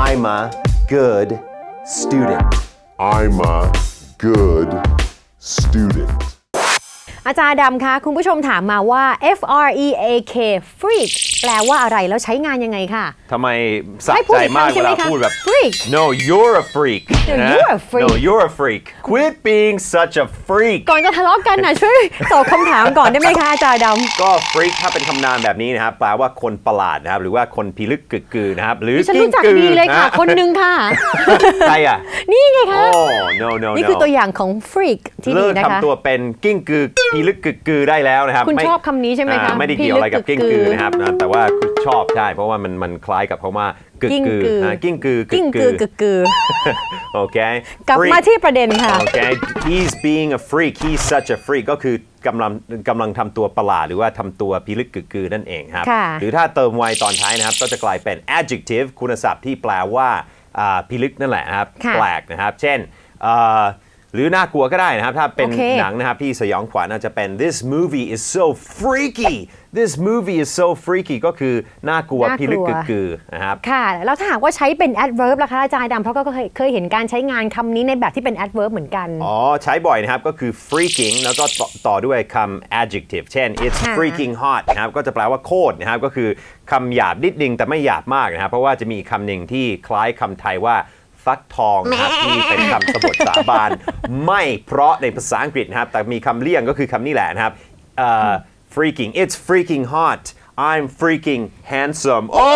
I'm a good student. I'm a good อาจารย์ดำคะ คุณผู้ชมถามมาว่า F R E A K freak แปลว่าอะไรแล้วใช้งานยังไงค่ะทำไมสะให้พูดใจอีกมากครั้งใช่เวไหมลาคะพูดแบบ freak No you're a freak No, นะ you're a freak No you're a freak Quit being such a freak ก่อนจะทะเลาะกันนะช่วยตอบคำถามก่อนได้ไหมคะอาจารย์ดก็ freak ถ้าเป็นคำนามแบบนี้นะครับแปลว่าคนประหลาดนะครับหรือว่าคนพิลึกกึกกือนะครับหรือำฉันกิ้งรู้จักกือดีเลยค่ะนะคนหนึ่งค่ะใครอะนี่ไงคะโอ้ no no นี่ no คือตัวอย่างของ freak ที่ดีเลิกนะคะทำตัวเป็นกิ้งกือพิลึกกึกกือได้แล้วนะครับคุณไม่ชอบคำนี้ใช่ไหมคะอ่าไม่ได้เกี่ยวอะไรกับพิกิ้งลึกกึกกืกืออนะครับนะแต่ว่าชอบใช่ เพราะว่ามันมันคล้ายกับคำว่ากึกกิ้งกือกือนะกิ้งกือกึกิ้งกกืกืออกึกกือโอเค กลับ Freak มาที่ประเด็นค่ะ โอเค he's being a freak he's such a freak ก็คือกำลังกำลังทำตัวประหลาดหรือว่าทำตัวพิลึกกึกกือนั่นเองครับ ค่ะ หรือถ้าเติม y ตอนท้ายนะครับ ก็จะกลายเป็น adjective คุณศัพท์ที่แปลว่าอ่าพิลึกนั่นแหละนะครับ ค่ะ แปลกนะครับ เช่นเอ่อ หรือน่ากลัวก็ได้นะครับ ถ้าเป็นโอเคหนังนะครับที่สยองขวัญอาจจะเป็น this movie is so freaky this movie is so freaky ก็คือน่ากลัวน่ากลัวพิลึกกึกกือนะครับ ค่ะ แล้วถ้าหากว่าใช้เป็น adverb ล่ะคะอาจารย์ดำเพราะก็เคยเคยเห็นการใช้งานคำนี้ในแบบที่เป็น adverb เหมือนกัน อ๋อ ใช้บ่อยนะครับ ก็คือ freaking แล้วก็ต่อต่อด้วยคำ adjective เช่น it's ค่ะ freaking hot นะครับ ก็จะแปลว่าโคตรนะครับ ก็คือคำหยาบนิดนึงแต่ไม่หยาบมากนะครับ เพราะว่าจะมีคำหนึ่งที่คล้ายคำไทยว่า ฟักทองนะครับที่เป็นคำสะบทสาบานไม่เพราะในภาษาอังกฤษนะครับ แต่มีคำเลี่ยงก็คือคำนี้แหละนะครับเอ่อ freaking it's freaking hot I'm freaking handsome โอ้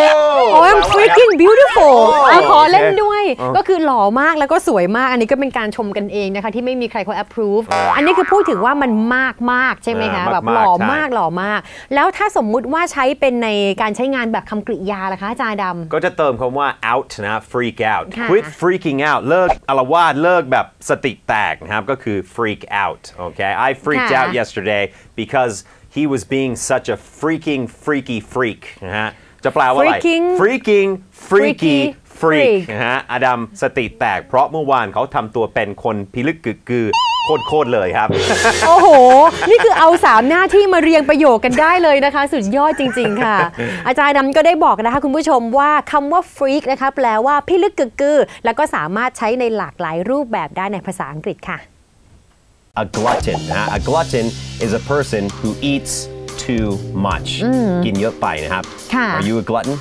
โอ้ย I'm freaking beautiful โอ้อะขอเล่นโอเคด้วย ก็คือหล่อมากแล้วก็สวยมาก อันนี้ก็เป็นการชมกันเองนะคะ ที่ไม่มีใครเขา approve อันนี้คือพูดถึงว่ามันมากมากๆใช่ไหมคะเออแบบมากๆหล่อใช่มากหล่อมาก แล้วถ้าสมมุติว่าใช้เป็นในการใช้งานแบบคำกริยาล่ะคะอาจารย์ดำก็จะเติมคำว่า out นะ freak out ค่ะ quit freaking out เลิกอารวาสเลิกแบบสติแตกนะครับ ก็คือ freak out โอเค I freaked ค่ะ out yesterday because he was being such a freaking freaky freak นะฮะจะแปลว่าอะไร Freaking freaking freaky freaky freak freak นะฮะอดัมสติแตกเพราะเมื่อวานเขาทำตัวเป็นคนพิลึกกึกกือโคตรๆเลยครับ โอ้โห นี่คือเอาสามหน้าที่มาเรียงประโยคกันได้เลยนะคะ สุดยอดจริง ๆ ค่ะ อาจารย์ดำก็ได้บอกนะคะคุณผู้ชมว่าคำว่า freak นะคะแปลว่าพิลึกกึกกือแล้วก็สามารถใช้ในหลากหลายรูปแบบได้ในภาษาอังกฤษค่ะ a glutton นะฮะ a glutton is a person who eats too much กินเยอะไปนะครับ ค่ะ Are you a glutton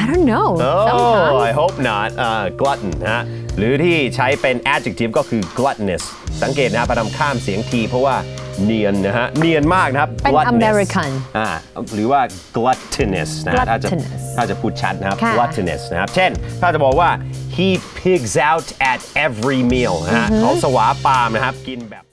I don't know Oh, sometimes I hope not. Uh, glutton นะฮะหรือที่ใช้เป็น adjective ก็คือ gluttonous สังเกตนะครับประดำข้ามเสียงทีเพราะว่าเนียนนะฮะ เนียนมากนะครับ เป็น gluttonous American อ่าหรือว่า gluttonous นะฮะถ้าจะ Gluttonous ถ้าจะพูดชัดนะครับ ค่ะ gluttonous นะครับ เช่น ถ้าจะบอกว่า he pigs out at every meal นะฮะเขาสวาปามนะครับ กินแบบ